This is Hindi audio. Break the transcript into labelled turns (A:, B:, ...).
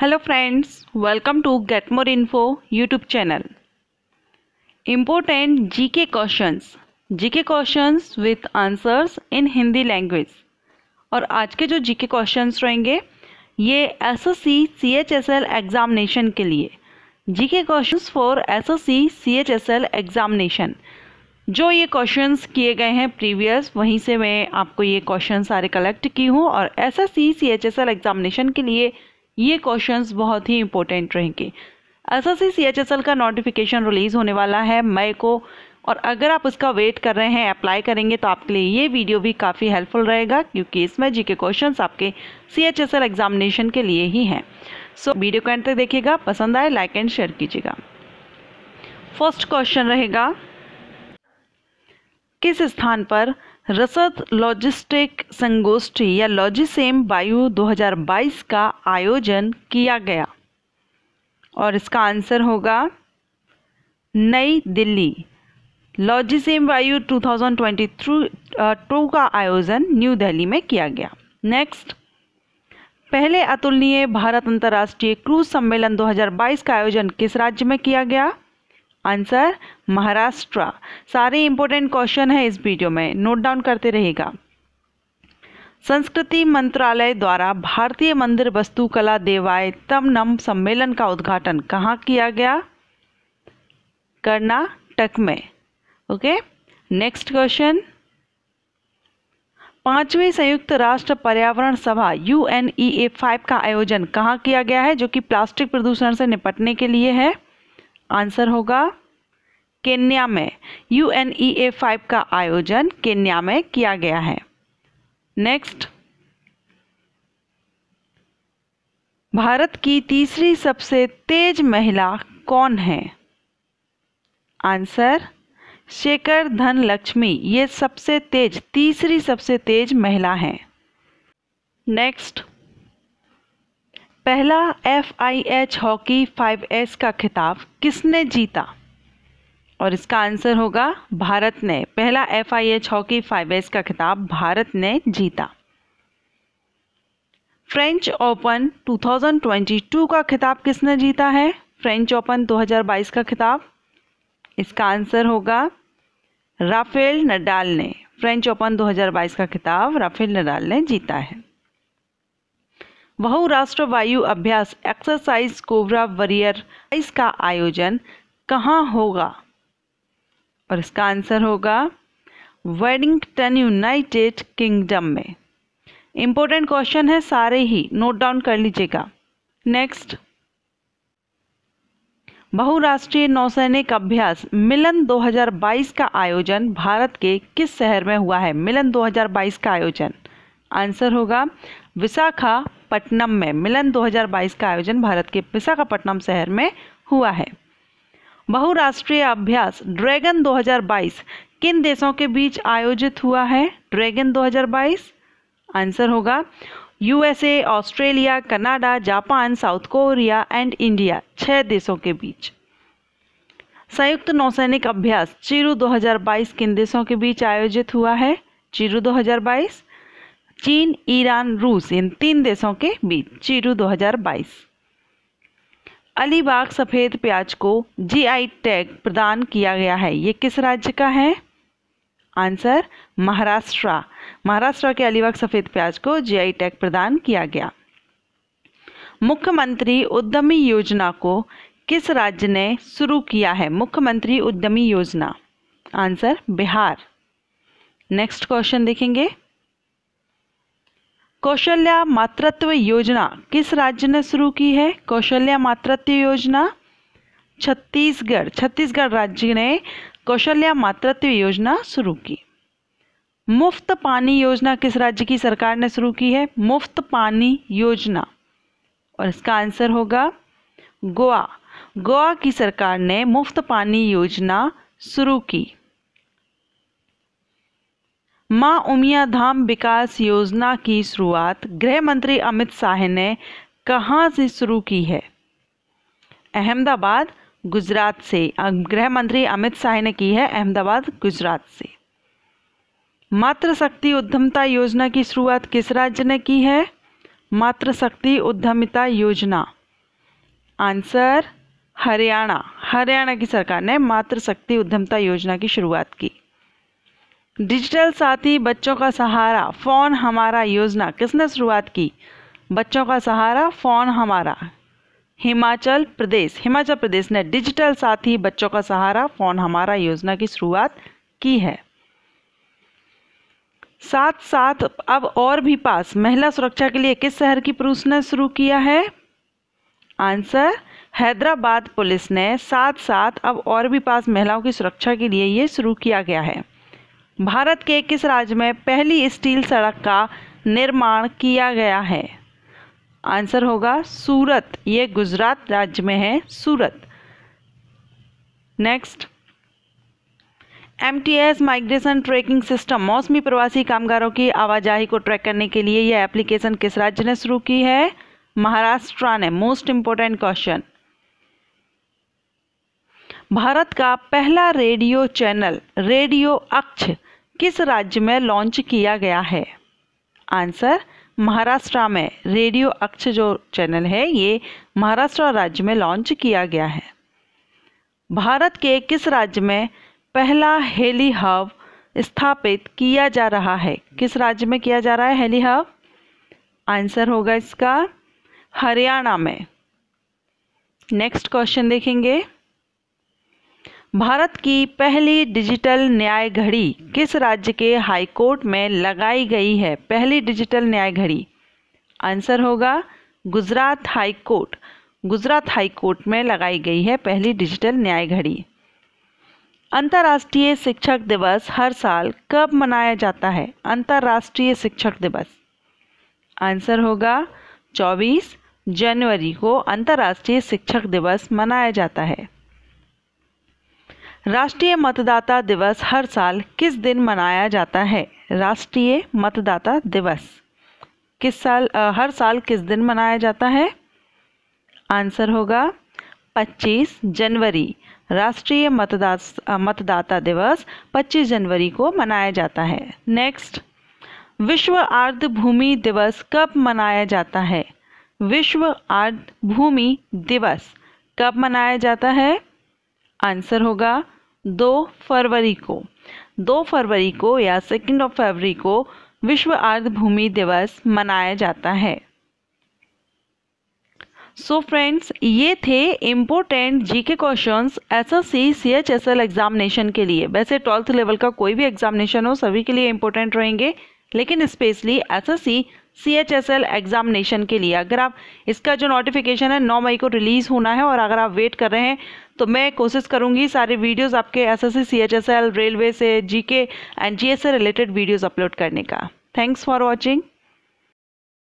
A: Hello friends, welcome to Get More Info YouTube channel. Important GK questions, GK questions with answers in Hindi language और आज के जो जीके क्वेश्चंस रहेंगे ये S S C C H S L examination के लिए। GK questions for S S C C H S L examination जो ये क्वेश्चंस किए गए हैं प्रीवियस वहीं से मैं आपको ये क्वेश्चन सारे कलेक्ट की हूँ और S S C C H S L examination के लिए ये क्वेश्चंस बहुत ही इंपॉर्टेंट रहेंगे। S S C C H S L का नोटिफिकेशन रिलीज़ होने वाला है मई को और अगर आप उसका वेट कर रहे हैं अप्लाई करेंगे तो आपके लिए ये वीडियो भी काफ़ी हेल्पफुल रहेगा क्योंकि इसमें जी के क्वेश्चन आपके C H S L examination के लिए ही हैं। सो so, वीडियो को अंत तक देखिएगा पसंद आए लाइक एंड शेयर कीजिएगा। फ़र्स्ट क्वेश्चन रहेगा किस स्थान पर रसद लॉजिस्टिक संगोष्ठी या लॉजिसेम वायु 2022 का आयोजन किया गया। और इसका आंसर होगा नई दिल्ली। लॉजिसेम वायु 2023 टू का आयोजन न्यू दिल्ली में किया गया। नेक्स्ट, पहले अतुलनीय भारत अंतर्राष्ट्रीय क्रूज सम्मेलन 2022 का आयोजन किस राज्य में किया गया? आंसर महाराष्ट्र सारे इंपॉर्टेंट क्वेश्चन है इस वीडियो में। नोट डाउन करते रहेगा संस्कृति मंत्रालय द्वारा भारतीय मंदिर वस्तुकला देवायतम सम्मेलन का उद्घाटन कहाँ किया गया? कर्नाटक में। ओके नेक्स्ट क्वेश्चन पांचवी संयुक्त राष्ट्र पर्यावरण सभा U N E A five का आयोजन कहाँ किया गया है, जो कि प्लास्टिक प्रदूषण से निपटने के लिए है? आंसर होगा केन्या में। U N E A five का आयोजन केन्या में किया गया है। नेक्स्ट भारत की तीसरी सबसे तेज महिला कौन है? आंसर, शेखर धन लक्ष्मी ये सबसे तेज, तीसरी सबसे तेज महिला हैं। नेक्स्ट पहला F I H hockey five S का खिताब किसने जीता? और इसका आंसर होगा भारत ने। पहला F I H hockey five S का खिताब भारत ने जीता। फ्रेंच ओपन 2022 का खिताब किसने जीता है? फ्रेंच ओपन 2022 का खिताब। इसका आंसर होगा राफेल नडाल ने। फ्रेंच ओपन 2022 का खिताब राफेल नडाल ने जीता है। बहुराष्ट्र वायु अभ्यास एक्सरसाइज कोबरा वरियर इसका आयोजन कहाँ होगा? और इसका आंसर होगा वेडिंगटन यूनाइटेड किंगडम में। इंपॉर्टेंट क्वेश्चन है सारे ही। नोट डाउन कर लीजिएगा। नेक्स्ट बहुराष्ट्रीय नौसैनिक अभ्यास मिलन 2022 का आयोजन भारत के किस शहर में हुआ है? मिलन 2022 का आयोजन। आंसर होगा विशाखापट्टनम में। मिलन 2022 का आयोजन भारत के विशाखापट्टनम शहर में हुआ है। बहुराष्ट्रीय अभ्यास ड्रैगन 2022 किन देशों के बीच आयोजित हुआ है? ड्रैगन 2022 आंसर होगा USA, Australia, Canada, Japan, South Korea and India, छह देशों के बीच। संयुक्त नौसैनिक अभ्यास चीरू 2022 किन देशों के बीच आयोजित हुआ है? चीरू 2022 चीन, ईरान, रूस, इन तीन देशों के बीच, चीरू 2022 अलीबाग सफ़ेद प्याज को जीआई टैग प्रदान किया गया है। ये किस राज्य का है? आंसर, महाराष्ट्र। महाराष्ट्र के अलीबाग सफ़ेद प्याज को जीआई टैग प्रदान किया गया। मुख्यमंत्री उद्यमी योजना को किस राज्य ने शुरू किया है? मुख्यमंत्री उद्यमी योजना। आंसर, बिहार। नेक्स्ट क्वेश्चन देखेंगे। कौशल्या मातृत्व योजना किस राज्य ने शुरू की है? कौशल्या मातृत्व योजना, छत्तीसगढ़। छत्तीसगढ़ राज्य ने कौशल्या मातृत्व योजना शुरू की। मुफ़्त पानी योजना किस राज्य की सरकार ने शुरू की है? मुफ़्त पानी योजना। और इसका आंसर होगा गोवा। गोवा की सरकार ने मुफ़्त पानी योजना शुरू की। माँ उमिया धाम विकास योजना की शुरुआत गृह मंत्री अमित शाह ने कहाँ से शुरू की है? अहमदाबाद, गुजरात से। गृह मंत्री अमित शाह ने की है अहमदाबाद, गुजरात से। मातृशक्ति उद्यमता योजना की शुरुआत किस राज्य ने की है? मातृशक्ति उद्यमिता योजना। आंसर, हरियाणा। हरियाणा की सरकार ने मातृशक्ति उद्यमता योजना की शुरुआत की। डिजिटल साथी, बच्चों का सहारा, फ़ोन हमारा योजना। किसने शुरुआत की? बच्चों का सहारा, फ़ोन हमारा। हिमाचल प्रदेश। हिमाचल प्रदेश ने डिजिटल साथी, बच्चों का सहारा, फ़ोन हमारा योजना की शुरुआत की है। साथ साथ अब और भी पास। महिला सुरक्षा के लिए किस शहर की पुरुष ने शुरू किया है? आंसर, हैदराबाद पुलिस ने। साथ साथ अब और भी पास महिलाओं की सुरक्षा के लिए ये शुरू किया गया है। भारत के किस राज्य में पहली स्टील सड़क का निर्माण किया गया है? आंसर होगा सूरत। ये गुजरात राज्य में है, Surat. Next M T S migration tracking system मौसमी प्रवासी कामगारों की आवाजाही को ट्रैक करने के लिए यह एप्लीकेशन किस राज्य ने शुरू की है? महाराष्ट्र ने। मोस्ट इंपोर्टेंट क्वेश्चन भारत का पहला रेडियो चैनल रेडियो अक्ष। किस राज्य में लॉन्च किया गया है? आंसर महाराष्ट्र में रेडियो अक्ष जो चैनल है, ये महाराष्ट्र राज्य में लॉन्च किया गया है। भारत के किस राज्य में पहला हेली हब स्थापित किया जा रहा है? किस राज्य में किया जा रहा है हेली हब आंसर होगा इसका, हरियाणा में। नेक्स्ट क्वेश्चन देखेंगे। भारत की पहली डिजिटल न्याय घड़ी किस राज्य के हाई कोर्ट में लगाई गई है? पहली डिजिटल न्याय घड़ी। आंसर होगा, Gujarat high court Gujarat high court में लगाई गई है पहली डिजिटल न्याय घड़ी। अंतर्राष्ट्रीय शिक्षक दिवस हर साल कब मनाया जाता है? अंतर्राष्ट्रीय शिक्षक दिवस। आंसर होगा 24 जनवरी को अंतर्राष्ट्रीय शिक्षक दिवस मनाया जाता है। राष्ट्रीय मतदाता दिवस हर साल किस दिन मनाया जाता है? राष्ट्रीय मतदाता दिवस। किस साल आ, हर साल किस दिन मनाया जाता है? आंसर होगा 25 जनवरी। राष्ट्रीय मतदाता मतदाता दिवस 25 जनवरी को मनाया जाता है। नेक्स्ट विश्व आर्द्र भूमि दिवस कब मनाया जाता है? विश्व आर्द्र भूमि दिवस कब मनाया जाता है? आंसर होगा दो फरवरी को। दो फरवरी को या सेकेंड ऑफ़ फरवरी को विश्व आर्द्र भूमि दिवस मनाया जाता है। सो so फ्रेंड्स ये थे important GK questions SSC CHSL examination के लिए। वैसे ट्वेल्थ लेवल का कोई भी एग्जामिनेशन हो, सभी के लिए इम्पोर्टेंट रहेंगे, लेकिन specially SSC C H S L examination के लिए। अगर आप, इसका जो नोटिफिकेशन है, नौ मई को रिलीज़ होना है और अगर आप वेट कर रहे हैं तो मैं कोशिश करूँगी सारे वीडियोस आपके S S C C H S L railway से G K and G S से रिलेटेड वीडियोज़ अपलोड करने का। Thanks for watching